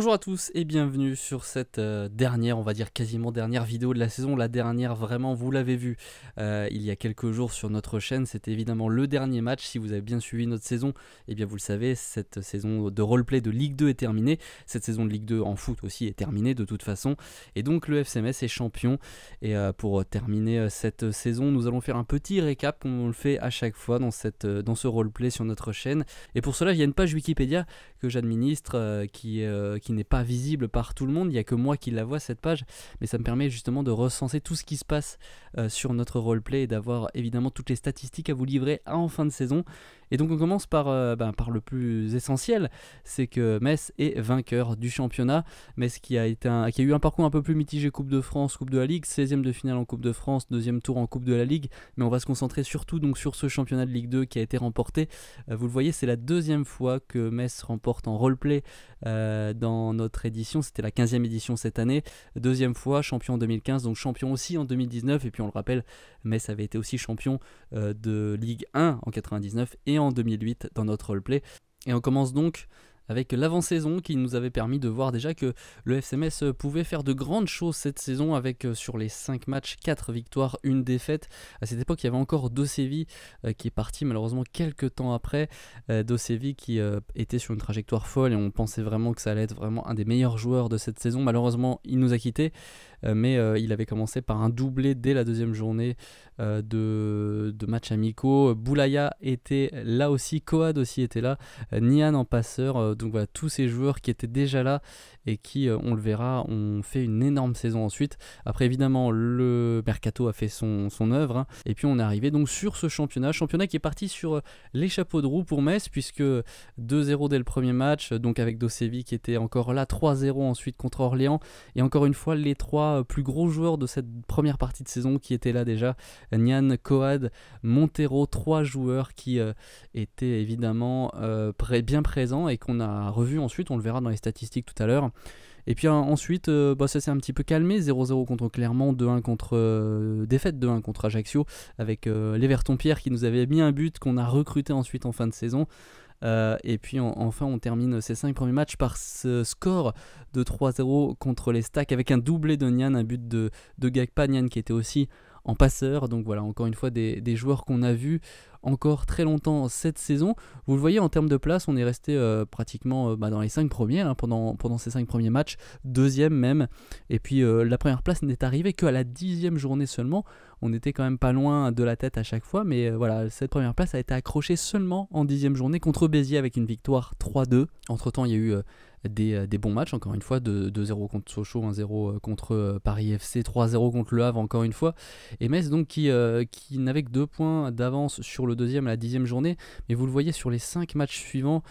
Bonjour à tous et bienvenue sur cette euh, dernière, on va dire quasiment dernière vidéo de la saison. La dernière, vraiment, vous l'avez vu euh, il y a quelques jours sur notre chaîne. C'était évidemment le dernier match. Si vous avez bien suivi notre saison, eh bien vous le savez, cette saison de roleplay de Ligue 2 est terminée. Cette saison de Ligue 2 en foot aussi est terminée de toute façon. Et donc le FCMS est champion. Et euh, pour terminer cette saison, nous allons faire un petit récap comme on le fait à chaque fois dans, cette, dans ce roleplay sur notre chaîne. Et pour cela, il y a une page Wikipédia que j'administre qui est euh, qui n'est pas visible par tout le monde. Il n'y a que moi qui la vois cette page, mais ça me permet justement de recenser tout ce qui se passe euh, sur notre roleplay et d'avoir évidemment toutes les statistiques à vous livrer en fin de saison. Et donc on commence par, euh, ben, par le plus essentiel, c'est que Metz est vainqueur du championnat. Metz qui a, été qui a eu un parcours un peu plus mitigé Coupe de France, Coupe de la Ligue, 16e de finale en Coupe de France, deuxième tour en Coupe de la Ligue. Mais on va se concentrer surtout sur ce championnat de Ligue 2 qui a été remporté. Euh, vous le voyez, c'est la deuxième fois que Metz remporte en roleplay euh, dans notre édition. C'était la 15e édition cette année. Deuxième fois, champion en 2015, donc champion aussi en 2019. Et puis on le rappelle, Metz avait été aussi champion de Ligue 1 en 99 et 2008 dans notre roleplay. Et on commence donc avec l'avant-saison qui nous avait permis de voir déjà que le FCMS pouvait faire de grandes choses cette saison avec euh, sur les 5 matchs 4 victoires, une défaite. À cette époque, il y avait encore Dosevi euh, qui est parti malheureusement quelques temps après. Euh, Dosevi qui était sur une trajectoire folle et on pensait vraiment que ça allait être vraiment un des meilleurs joueurs de cette saison. Malheureusement, il nous a quittés. Mais il avait commencé par un doublé dès la deuxième journée de, de matchs amicaux. Boulaya était là aussi, Coad aussi était là, Nian en passeur, donc voilà, tous ces joueurs qui étaient déjà là et qui, on le verra, ont fait une énorme saison ensuite. Après, évidemment, le Mercato a fait son, œuvre. Hein. et puis, on est arrivé donc sur ce championnat. Championnat qui est parti sur les chapeaux de roue pour Metz, puisque 2-0 dès le premier match, donc avec Dosevi qui était encore là, 3-0 ensuite contre Orléans. Et encore une fois, les trois plus gros joueurs de cette première partie de saison qui étaient là déjà. Nian, Coad, Montero, trois joueurs qui euh, étaient évidemment euh, bien présents et qu'on a revu ensuite, on le verra dans les statistiques tout à l'heure. Et puis ensuite, euh, bah, ça s'est un petit peu calmé, 0-0 contre Clermont, 2-1 contre défaite 2-1 contre Ajaccio, avec l'Everton Pierre qui nous avait mis un but qu'on a recruté ensuite en fin de saison. Euh, et puis enfin, on termine ces 5 premiers matchs par ce score de 3-0 contre les Stacks avec un doublé de Nian, un but de, de Gagpa, Nian qui était aussi en passeur. Donc voilà, encore une fois, des, joueurs qu'on a vus encore très longtemps cette saison. Vous le voyez en termes de place, on est resté euh, pratiquement euh, bah, dans les 5 premiers hein, pendant, ces 5 premiers matchs, deuxième même. Et puis la première place n'est arrivée qu'à la dixième journée seulement on était quand même pas loin de la tête à chaque fois, mais euh, voilà, cette première place a été accrochée seulement en dixième journée contre Béziers avec une victoire 3-2. Entre temps, il y a eu euh, euh, des, bons matchs, encore une fois, 2-0 contre Sochaux, 1-0 contre Paris FC, 3-0 contre Le Havre, encore une fois. Et Metz, donc, qui, n'avait que deux points d'avance sur le deuxième à la dixième journée, mais vous le voyez sur les cinq matchs suivants,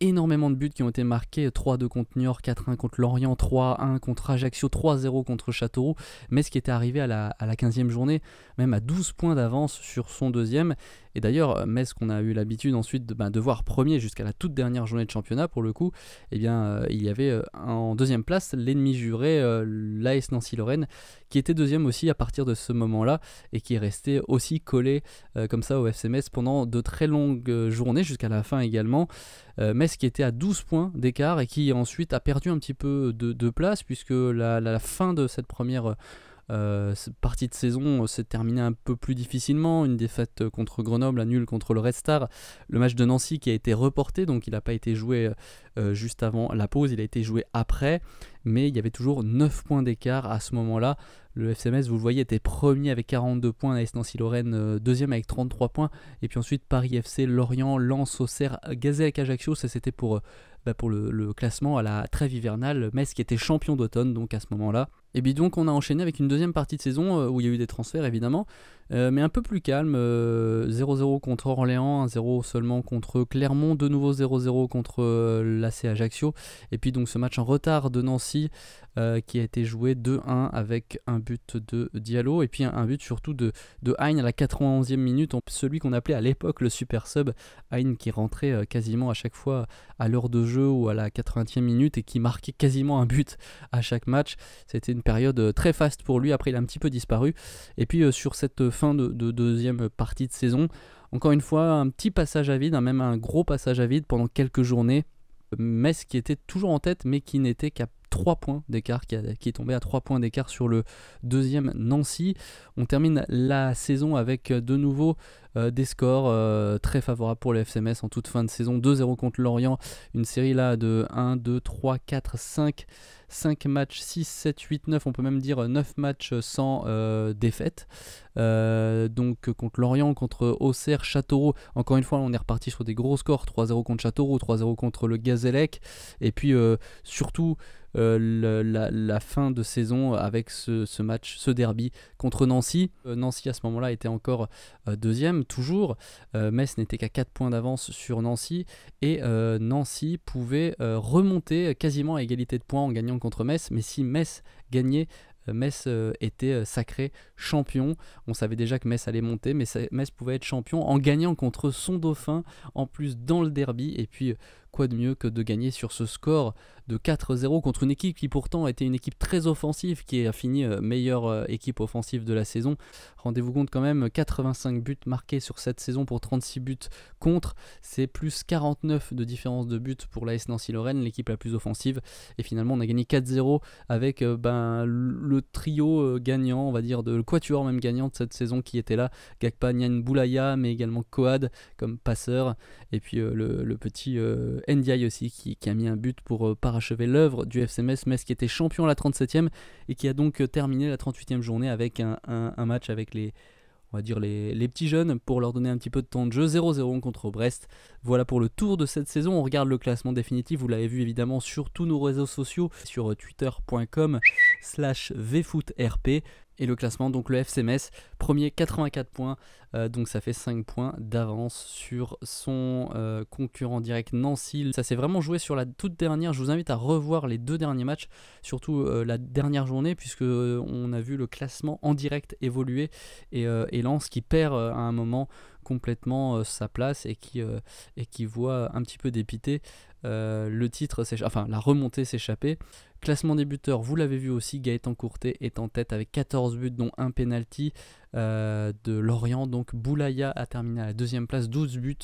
énormément de buts qui ont été marqués 3-2 contre Niort, 4-1 contre Lorient, 3-1 contre Ajaccio, 3-0 contre Châteauroux. Metz qui était arrivé à la, à la 15e journée même à 12 points d'avance sur son deuxième. Et d'ailleurs, Metz, qu'on a eu l'habitude ensuite de, ben, de, voir premier jusqu'à la toute dernière journée de championnat, pour le coup, eh bien, euh, il y avait euh, en deuxième place l'ennemi juré, euh, l'AS Nancy-Lorraine, qui était deuxième aussi à partir de ce moment-là et qui est resté aussi collé comme ça au FC Metz pendant de très longues journées jusqu'à la fin également. Metz qui était à 12 points d'écart et qui ensuite a perdu un petit peu de, place puisque la, fin de cette première euh, partie de saison s'est terminée un peu plus difficilement. Une défaite contre Grenoble, un nul contre le Red Star. Le match de Nancy qui a été reporté, donc il n'a pas été joué euh, juste avant la pause, il a été joué après. Mais il y avait toujours 9 points d'écart à ce moment-là. Le FCMS, vous le voyez, était premier avec 42 points, AS Nancy-Lorraine euh, deuxième avec 33 points. Et puis ensuite Paris FC, Lorient, Lens, Auxerre, Gazelle, Ajaccio. Ça c'était pour, bah, pour le, le, classement à la trêve hivernale. Metz qui était champion d'automne donc à ce moment-là. Et puis donc on a enchaîné avec une deuxième partie de saison euh, où il y a eu des transferts évidemment, euh, mais un peu plus calme. 0-0 euh, contre Orléans, 1-0 seulement contre Clermont, de nouveau 0-0 contre l'AC Ajaccio. Et puis donc ce match en retard de Nancy qui a été joué 2-1 avec un but de Diallo et puis un, but surtout de, de Hein à la 91e minute, celui qu'on appelait à l'époque le super sub. Hein qui rentrait quasiment à chaque fois à l'heure de jeu ou à la 80e minute et qui marquait quasiment un but à chaque match. C'était période euh, très faste pour lui. Après, il a un petit peu disparu. Et puis, euh, sur cette fin de, deuxième partie de saison, encore une fois, un petit passage à vide, hein, même un gros passage à vide pendant quelques journées. Metz qui était toujours en tête mais qui n'était qu'à 3 points d'écart, qui, est tombé à 3 points d'écart sur le deuxième Nancy. On termine la saison avec de nouveau euh, des scores euh, très favorables pour le FCMS en toute fin de saison. 2-0 contre Lorient, une série là de 1, 2, 3, 4, 5. 5 matchs, 6, 7, 8, 9, on peut même dire 9 matchs sans euh, défaite. donc contre Lorient, contre Auxerre, Châteauroux, encore une fois on est reparti sur des gros scores, 3-0 contre Châteauroux, 3-0 contre le Gazélec, et puis surtout euh, la, fin de saison avec ce, match, ce derby contre Nancy. Euh, Nancy à ce moment-là était encore euh, toujours. Metz n'était qu'à 4 points d'avance sur Nancy et Nancy pouvait remonter quasiment à égalité de points en gagnant contre Metz. Mais si Metz gagnait, Metz était sacré champion. On savait déjà que Metz allait monter, mais Metz pouvait être champion en gagnant contre son dauphin, en plus dans le derby. Et puis, quoi de mieux que de gagner sur ce score de 4-0 contre une équipe qui pourtant était une équipe très offensive, qui a fini euh, meilleure euh, équipe offensive de la saison. Rendez-vous compte quand même, 85 buts marqués sur cette saison pour 36 buts contre, c'est plus 49 de différence de buts pour la Nancy-Lorraine, l'équipe la plus offensive. Et finalement, on a gagné 4-0 avec euh, ben, le trio gagnant, on va dire, de le quatuor même gagnant de cette saison qui était là. Gakpa Nyan Boulaya, mais également Koad comme passeur. Et puis le, petit Ndiaye aussi qui, a mis un but pour parachever l'œuvre du FC Metz, qui était champion la 37e et qui a donc euh, terminé la 38e journée avec un, match avec les, on va dire les, petits jeunes pour leur donner un petit peu de temps de jeu. 0-0 contre Brest. Voilà pour le tour de cette saison. On regarde le classement définitif. Vous l'avez vu évidemment sur tous nos réseaux sociaux, sur twitter.com slash vfootrp. Et le classement, donc le FC Metz, premier 84 points, euh, donc ça fait 5 points d'avance sur son euh, concurrent direct Nancy. Ça s'est vraiment joué sur la toute dernière, je vous invite à revoir les deux derniers matchs, surtout euh, la dernière journée, puisque on a vu le classement en direct évoluer, et, et qui perd à un moment complètement sa place et qui, et qui voit un petit peu dépiter le titre, enfin la remontée s'échapper. Classement des buteurs, vous l'avez vu aussi, Gaëtan Courtet est en tête avec 14 buts dont un penalty. Euh, de Lorient. Donc Boulaya a terminé à la deuxième place, 12 buts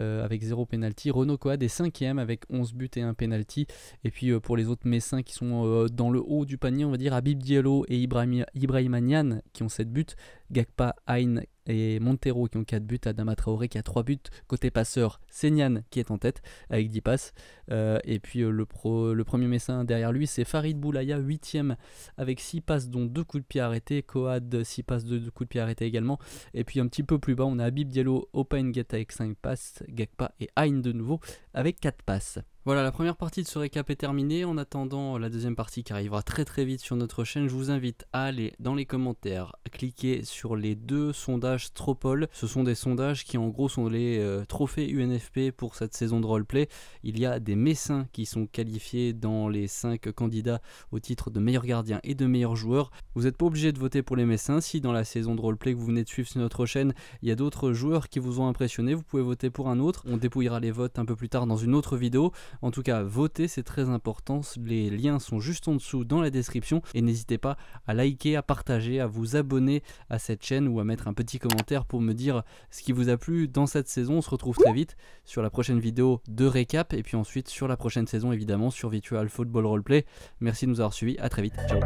euh, avec 0 penalty. Renaud Coad est cinquième avec 11 buts et 1 penalty. Et puis euh, pour les autres Messins qui sont dans le haut du panier, on va dire Abib Diallo et Ibrahim, Ibrahim qui ont 7 buts. Gakpa, Ayn et Montero qui ont 4 buts, Adama Traoré qui a 3 buts. Côté passeur, Senyan qui est en tête avec 10 passes. et puis le, pro, le premier Messin derrière lui, c'est Farid Boulaya, 8ème avec 6 passes, dont 2 coups de pied arrêtés. Coad, 6 passes, de 2 coups de pied arrêté également. Et puis un petit peu plus bas, on a Abib Diallo, Open Get avec 5 passes, Gakpa et Ayn de nouveau avec 4 passes. Voilà, la première partie de ce récap est terminée. En attendant la deuxième partie qui arrivera très très vite sur notre chaîne, je vous invite à aller dans les commentaires, cliquer sur les deux sondages Stropol. Ce sont des sondages qui en gros sont les euh, trophées UNFP pour cette saison de roleplay. Il y a des Messins qui sont qualifiés dans les 5 candidats au titre de meilleur gardien et de meilleur joueur. Vous n'êtes pas obligé de voter pour les Messins. Si dans la saison de roleplay que vous venez de suivre sur notre chaîne, il y a d'autres joueurs qui vous ont impressionné, vous pouvez voter pour un autre. On dépouillera les votes un peu plus tard dans une autre vidéo. En tout cas, votez, c'est très important. Les liens sont juste en dessous dans la description. Et n'hésitez pas à liker, à partager, à vous abonner à cette chaîne ou à mettre un petit commentaire pour me dire ce qui vous a plu dans cette saison. On se retrouve très vite sur la prochaine vidéo de récap et puis ensuite sur la prochaine saison évidemment sur Virtual Football Roleplay. Merci de nous avoir suivis, à très vite, ciao